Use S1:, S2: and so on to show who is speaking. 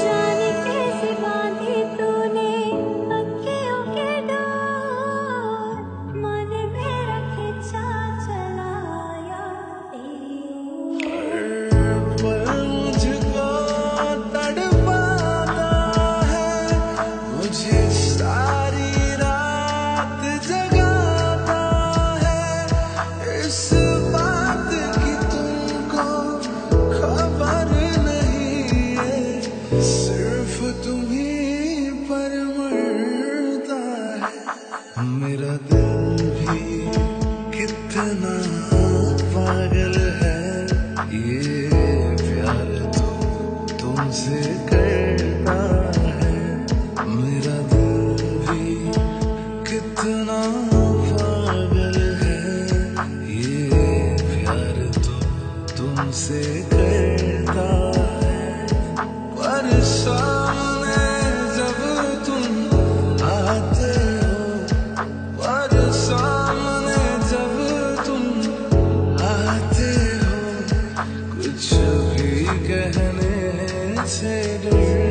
S1: जाने कैसे बांधे तूने
S2: दिल कितना पागल है ये प्यार तो तुमसे है मेरा कितना पागल है। ये प्यार तो तुमसे करता है। पर consider